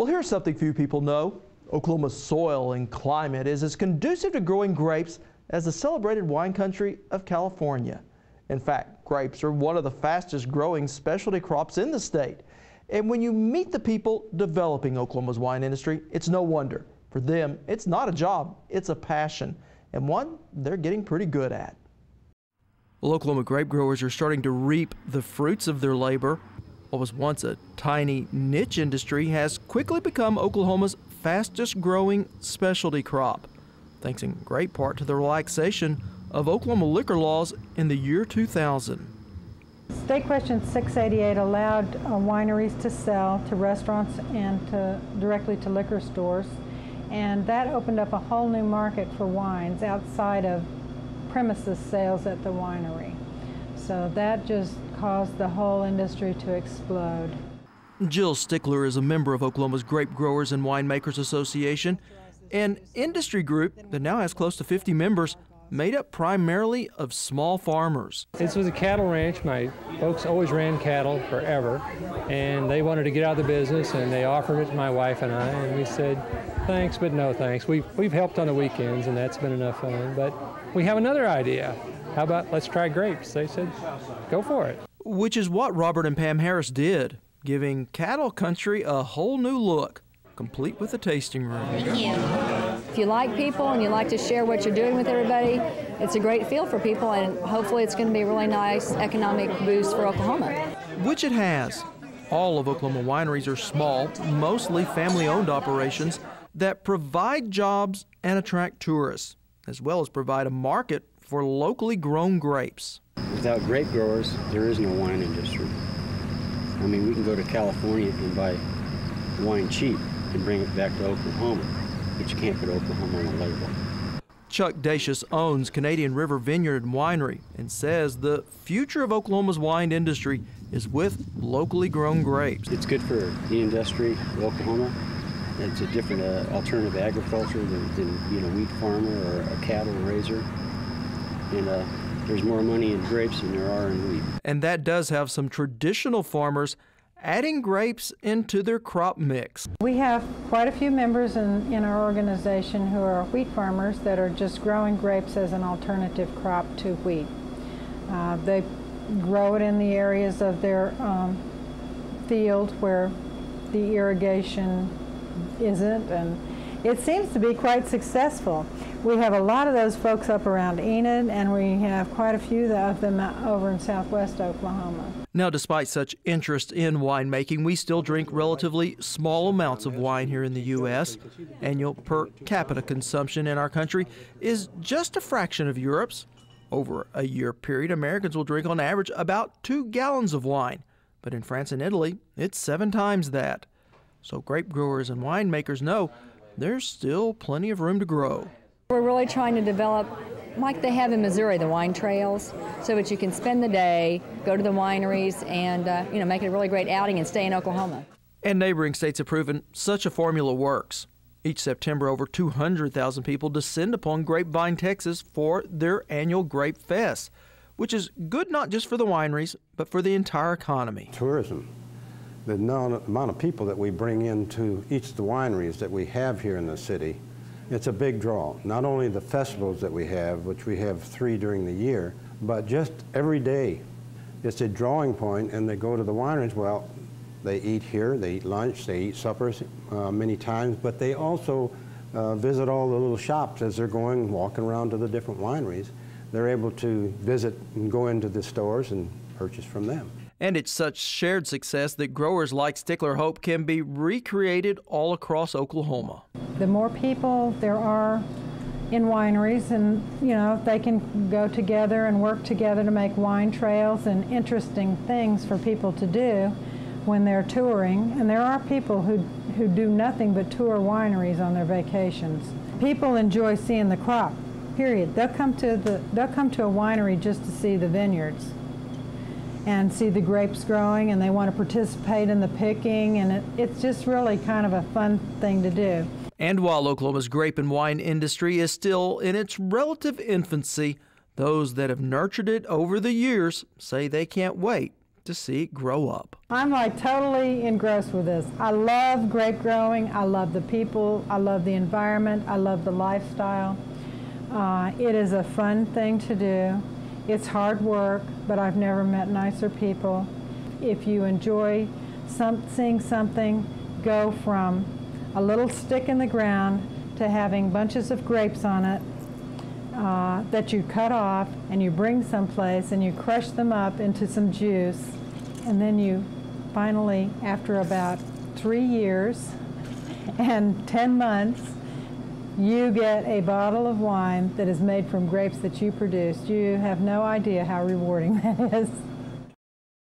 Well, here's something few people know. Oklahoma's soil and climate is as conducive to growing grapes as the celebrated wine country of California. In fact, grapes are one of the fastest growing specialty crops in the state. And when you meet the people developing Oklahoma's wine industry, it's no wonder. For them, it's not a job, it's a passion, and one they're getting pretty good at. Well, Oklahoma grape growers are starting to reap the fruits of their labor. What was once a tiny niche industry has quickly become Oklahoma's fastest growing specialty crop, thanks in great part to the relaxation of Oklahoma liquor laws in the year 2000. State Question 688 allowed uh, wineries to sell to restaurants and to, directly to liquor stores, and that opened up a whole new market for wines outside of premises sales at the winery. So that just caused the whole industry to explode. Jill Stickler is a member of Oklahoma's Grape Growers and Winemakers Association, an industry group that now has close to 50 members made up primarily of small farmers. This was a cattle ranch. My folks always ran cattle forever, and they wanted to get out of the business, and they offered it to my wife and I, and we said, thanks, but no thanks. We've, we've helped on the weekends, and that's been enough fun, but we have another idea. How about let's try grapes? They said, go for it. Which is what Robert and Pam Harris did, giving cattle country a whole new look complete with a tasting room. If you like people and you like to share what you're doing with everybody, it's a great feel for people, and hopefully, it's going to be a really nice economic boost for Oklahoma. Which it has. All of Oklahoma wineries are small, mostly family owned operations that provide jobs and attract tourists, as well as provide a market for locally grown grapes. Without grape growers, there is no wine industry. I mean, we can go to California and buy wine cheap, and bring it back to Oklahoma, but you can't put Oklahoma on a label. Chuck Dacius owns Canadian River Vineyard and Winery and says the future of Oklahoma's wine industry is with locally grown grapes. It's good for the industry of Oklahoma. It's a different uh, alternative agriculture than, than, you know wheat farmer or a cattle raiser, and uh, there's more money in grapes than there are in wheat. And that does have some traditional farmers adding grapes into their crop mix. We have quite a few members in, in our organization who are wheat farmers that are just growing grapes as an alternative crop to wheat. Uh, they grow it in the areas of their um, field where the irrigation isn't and it seems to be quite successful. We have a lot of those folks up around Enid and we have quite a few of them over in southwest Oklahoma. Now, despite such interest in winemaking, we still drink relatively small amounts of wine here in the U.S. Annual per capita consumption in our country is just a fraction of Europe's. Over a year period, Americans will drink on average about two gallons of wine, but in France and Italy, it's seven times that. So, grape growers and winemakers know there's still plenty of room to grow. We're really trying to develop like they have in Missouri, the wine trails, so that you can spend the day, go to the wineries, and uh, you know make it a really great outing and stay in Oklahoma. And neighboring states have proven such a formula works. Each September, over 200,000 people descend upon Grapevine, Texas for their annual Grape Fest, which is good not just for the wineries, but for the entire economy. Tourism. The amount of people that we bring into each of the wineries that we have here in the city it's a big draw. Not only the festivals that we have, which we have three during the year, but just every day. It's a drawing point, and they go to the wineries. Well, they eat here, they eat lunch, they eat suppers uh, many times, but they also uh, visit all the little shops as they're going, walking around to the different wineries. They're able to visit and go into the stores and purchase from them. And it's such shared success that growers like Stickler hope can be recreated all across Oklahoma. The more people there are in wineries and you know they can go together and work together to make wine trails and interesting things for people to do when they're touring. And there are people who who do nothing but tour wineries on their vacations. People enjoy seeing the crop period. They'll come to the they'll come to a winery just to see the vineyards and see the grapes growing and they want to participate in the picking and it, it's just really kind of a fun thing to do. And while Oklahoma's grape and wine industry is still in its relative infancy, those that have nurtured it over the years say they can't wait to see it grow up. I'm like totally engrossed with this. I love grape growing. I love the people. I love the environment. I love the lifestyle. Uh, it is a fun thing to do. It's hard work, but I've never met nicer people. If you enjoy some, seeing something go from a little stick in the ground to having bunches of grapes on it uh, that you cut off and you bring someplace and you crush them up into some juice, and then you finally, after about three years and 10 months, you get a bottle of wine that is made from grapes that you produced. You have no idea how rewarding that is.